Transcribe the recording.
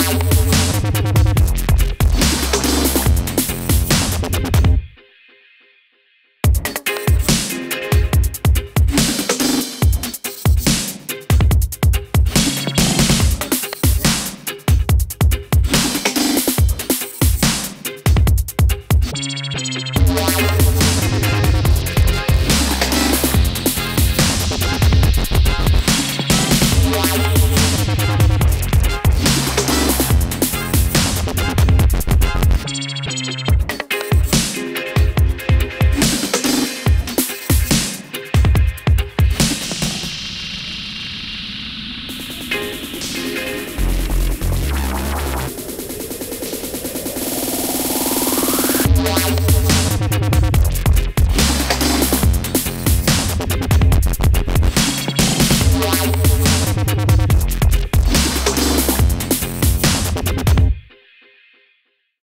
Bye.